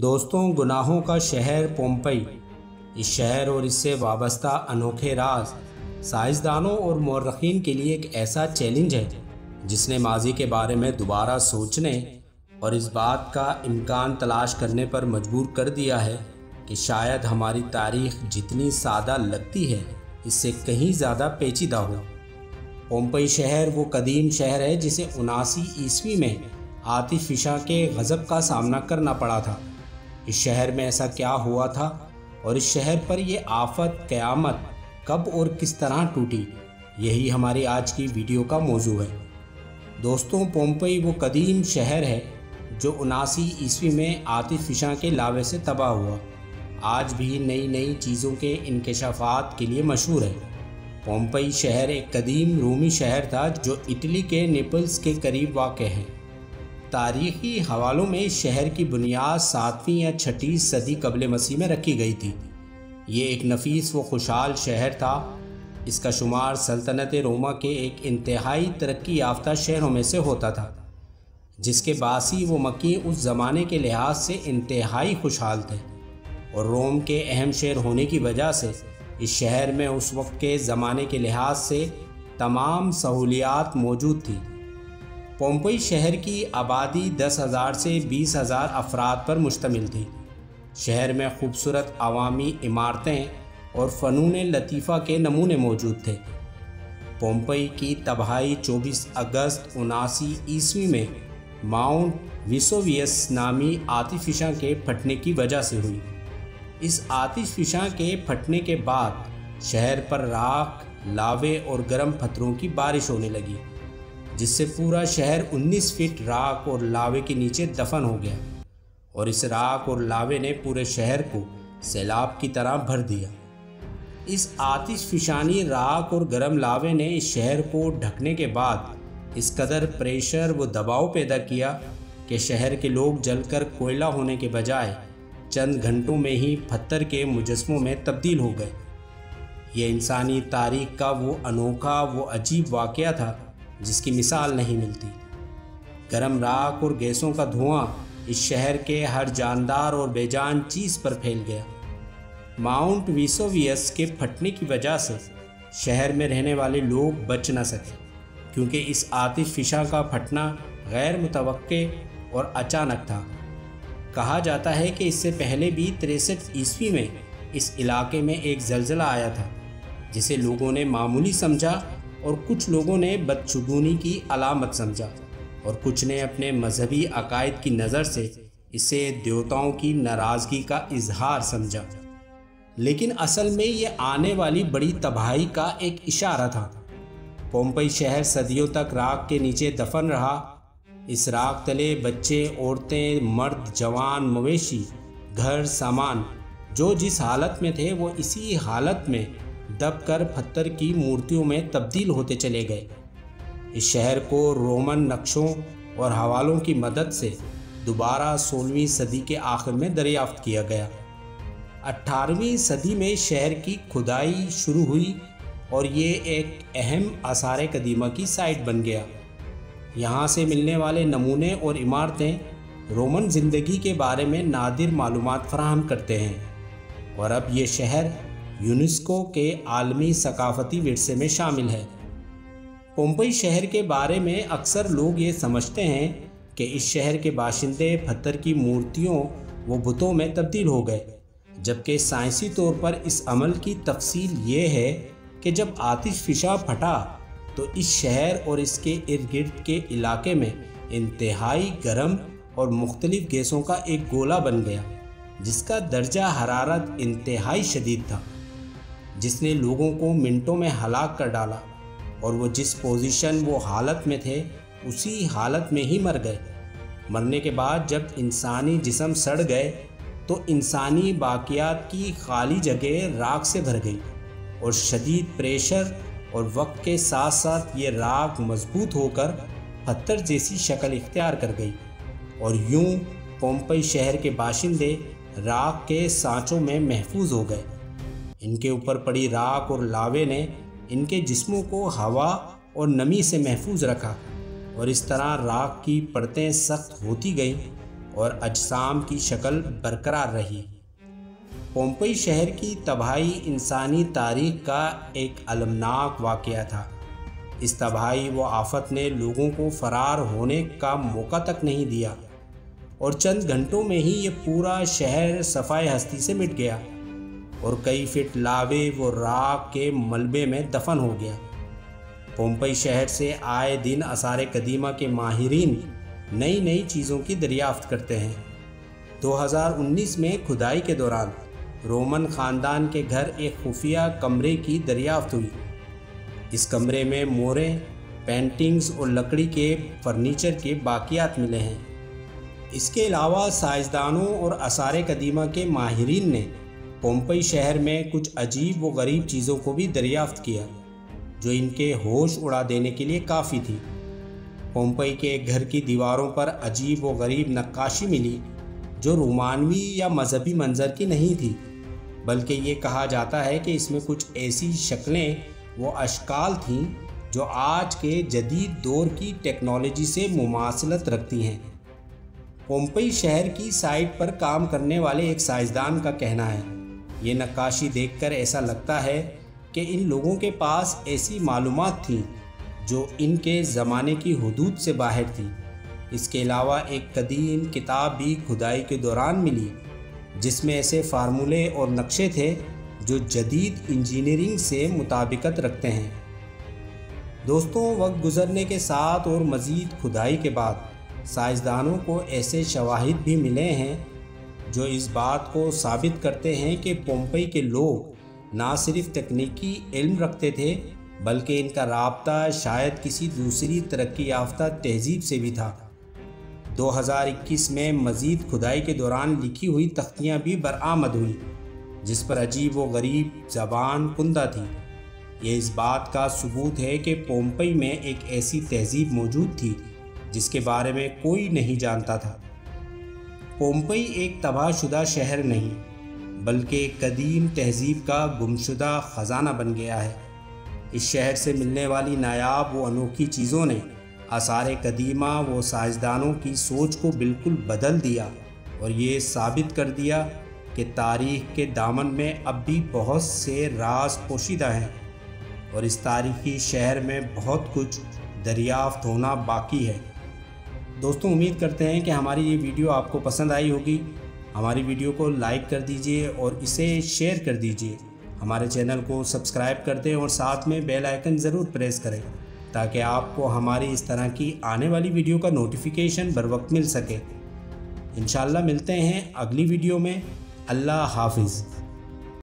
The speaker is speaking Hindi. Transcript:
दोस्तों, गुनाहों का शहर पोम्पई इस शहर और इससे वाबस्ता अनोखे राज, साइंसदानों और मौरखीन के लिए एक ऐसा चैलेंज है, जिसने माजी के बारे में दोबारा सोचने और इस बात का इम्कान तलाश करने पर मजबूर कर दिया है कि शायद हमारी तारीख जितनी सादा लगती है, इससे कहीं ज़्यादा पेचीदा हो। पोम्पई शहर वो कदीम शहर है जिसे उनासी ईस्वी में आतिफ फिशा के गज़ब का सामना करना पड़ा था। इस शहर में ऐसा क्या हुआ था और इस शहर पर यह आफत, क़यामत कब और किस तरह टूटी, यही हमारी आज की वीडियो का मौजू है। दोस्तों, पोम्पई वो कदीम शहर है जो उनासी ईस्वी में आतिफ फिशा के लावे से तबाह हुआ। आज भी नई नई चीज़ों के इनकशाफात के लिए मशहूर है। पोम्पई शहर एक कदीम रूमी शहर था जो इटली के नेपल्स के करीब वाक़ है। तारीख़ी हवालों में इस शहर की बुनियाद सातवीं या छठी सदी कबल मसीह में रखी गई थी। ये एक नफीस व खुशहाल शहर था। इसका शुमार सल्तनत रोमा के एक इंतहाई तरक्की याफ्ता शहरों में से होता था, जिसके बासी व मकी उस ज़माने के लिहाज से इंतहाई खुशहाल थे। और रोम के अहम शहर होने की वजह से इस शहर में उस वक्त के ज़माने के लिहाज से तमाम सहूलियात मौजूद थी। पोम्पई शहर की आबादी दस हज़ार से बीस हज़ार अफराद पर मुश्तमिल थी। शहर में खूबसूरत अवामी इमारतें और फ़नून लतीफ़ा के नमूने मौजूद थे। पोम्पई की तबाही 24 अगस्त उनासी ईस्वी में माउंट विसोवियस नामी आतिफिशा के फटने की वजह से हुई। इस आतिशफिशा के फटने के बाद शहर पर राख, लावे और गर्म पत्थरों की बारिश होने लगी। जिससे पूरा शहर 19 फीट राख और लावे के नीचे दफन हो गया और इस राख और लावे ने पूरे शहर को सैलाब की तरह भर दिया। इस आतिश फिशानी राख और गर्म लावे ने इस शहर को ढकने के बाद इस कदर प्रेशर व दबाव पैदा किया कि शहर के लोग जलकर कोयला होने के बजाय चंद घंटों में ही पत्थर के मुजस्मों में तब्दील हो गए। ये इंसानी तारीख का वो अनोखा, वो अजीब वाक़ था जिसकी मिसाल नहीं मिलती। गर्म राख और गैसों का धुआँ इस शहर के हर जानदार और बेजान चीज़ पर फैल गया। माउंट विसोवियस के फटने की वजह से शहर में रहने वाले लोग बच न सके, क्योंकि इस आतिश फिशा का फटना गैर मुतव और अचानक था। कहा जाता है कि इससे पहले भी तिरसठ ईस्वी में इस इलाके में एक जलजला आया था, जिसे लोगों ने मामूली समझा और कुछ लोगों ने बदशगुनी की अलामत समझा और कुछ ने अपने मजहबी अकायद की नज़र से इसे देवताओं की नाराज़गी का इजहार समझा। लेकिन असल में ये आने वाली बड़ी तबाही का एक इशारा था। पोम्पई शहर सदियों तक राख के नीचे दफन रहा। इस राख तले बच्चे, औरतें, मर्द, जवान, मवेशी, घर, सामान, जो जिस हालत में थे वो इसी हालत में दबकर पत्थर की मूर्तियों में तब्दील होते चले गए। इस शहर को रोमन नक्शों और हवालों की मदद से दोबारा सोलहवीं सदी के आखिर में दरियाफ्त किया गया। अट्ठारहवीं सदी में शहर की खुदाई शुरू हुई और ये एक अहम आसार कदीमा की साइट बन गया। यहाँ से मिलने वाले नमूने और इमारतें रोमन ज़िंदगी के बारे में नादिर मालूम फराहम करते हैं और अब ये शहर यूनेस्को के आलमी सकाफती विरसे में शामिल है। पोम्पई शहर के बारे में अक्सर लोग ये समझते हैं कि इस शहर के बाशिंदे पत्थर की मूर्तियों, व बुतों में तब्दील हो गए। जबकि साइंसी तौर पर इस अमल की तफसील ये है कि जब आतिश फिशा फटा तो इस शहर और इसके इर्द गिर्द के इलाके में इंतहाई गर्म और मुख्तलिफ़ गैसों का एक गोला बन गया, जिसका दर्जा हरारत इंतहाई शदीद था। जिसने लोगों को मिनटों में हलाक कर डाला और वो जिस पोजीशन वो हालत में थे, उसी हालत में ही मर गए। मरने के बाद जब इंसानी जिसम सड़ गए तो इंसानी बाकियात की खाली जगह राख से भर गई और शदीद प्रेशर और वक्त के साथ साथ ये राख मज़बूत होकर पत्थर जैसी शक्ल इख्तियार कर गई और यूँ पोम्पई शहर के बाशिंदे राख के सांचों में महफूज हो गए। इनके ऊपर पड़ी राख और लावे ने इनके जिस्मों को हवा और नमी से महफूज रखा और इस तरह राख की परतें सख्त होती गईं और अजसाम की शक्ल बरकरार रही। पोम्पई शहर की तबाही इंसानी तारीख का एक अलमनाक वाक़ था। इस तबाही व आफत ने लोगों को फरार होने का मौका तक नहीं दिया और चंद घंटों में ही ये पूरा शहर सफ़ाई हस्ती से मिट गया। और कई फिट लावे व राख के मलबे में दफन हो गया। पोम्पई शहर से आए दिन आसार कदीमा के माहरीन नई नई चीज़ों की दरियाफ्त करते हैं। 2019 में खुदाई के दौरान रोमन ख़ानदान के घर एक खुफिया कमरे की दरियाफ्त हुई। इस कमरे में मोरें, पेंटिंग्स और लकड़ी के फर्नीचर के बाकियात मिले हैं। इसके अलावा साइंसदानों और आसार कदीमा के माहरीन ने पोम्पई शहर में कुछ अजीब व गरीब चीज़ों को भी दरियाफ्त किया, जो इनके होश उड़ा देने के लिए काफ़ी थी। पोम्पई के एक घर की दीवारों पर अजीब व गरीब नक्काशी मिली, जो रोमानवी या मजहबी मंजर की नहीं थी, बल्कि ये कहा जाता है कि इसमें कुछ ऐसी शक्लें व अशकाल थीं, जो आज के जदीद दौर की टेक्नोलॉजी से मुमासलत रखती हैं। पोम्पई शहर की साइट पर काम करने वाले एक साइंसदान का कहना है। ये नक्काशी देखकर ऐसा लगता है कि इन लोगों के पास ऐसी मालूम थी, जो इनके ज़माने की हदूद से बाहर थी। इसके अलावा एक कदीम किताब भी खुदाई के दौरान मिली, जिसमें ऐसे फार्मूले और नक्शे थे, जो जदीद इंजीनियरिंग से मुताबिकत रखते हैं। दोस्तों, वक्त गुजरने के साथ और मज़ीद खुदाई के बाद साइंसदानों को ऐसे शवाहिद भी मिले हैं जो इस बात को साबित करते हैं कि पोम्पई के लोग ना सिर्फ़ तकनीकी इल्म रखते थे, बल्कि इनका रबता शायद किसी दूसरी तरक्की याफ्ता तहजीब से भी था। 2021 में मज़ीद खुदाई के दौरान लिखी हुई तख्तियाँ भी बरामद हुई, जिस पर अजीब व गरीब ज़बान कुंदा थी। ये इस बात का सबूत है कि पोम्पई में एक ऐसी तहजीब मौजूद थी, जिसके बारे में कोई नहीं जानता था। पोम्पई एक तबाहशुदा शहर नहीं, बल्कि कदीम तहजीब का गुमशुदा ख़जाना बन गया है। इस शहर से मिलने वाली नायाब व अनोखी चीज़ों ने आसार कदीमा व साइंसदानों की सोच को बिल्कुल बदल दिया और ये साबित कर दिया कि तारीख के दामन में अब भी बहुत से राज पोशीदा हैं और इस तारीखी शहर में बहुत कुछ दरियाफ्त होना बाकी है। दोस्तों, उम्मीद करते हैं कि हमारी ये वीडियो आपको पसंद आई होगी। हमारी वीडियो को लाइक कर दीजिए और इसे शेयर कर दीजिए। हमारे चैनल को सब्सक्राइब कर दें और साथ में बेल आइकन ज़रूर प्रेस करें, ताकि आपको हमारी इस तरह की आने वाली वीडियो का नोटिफिकेशन बर वक्त मिल सके। इन मिलते हैं अगली वीडियो में। अल्लाह हाफिज़।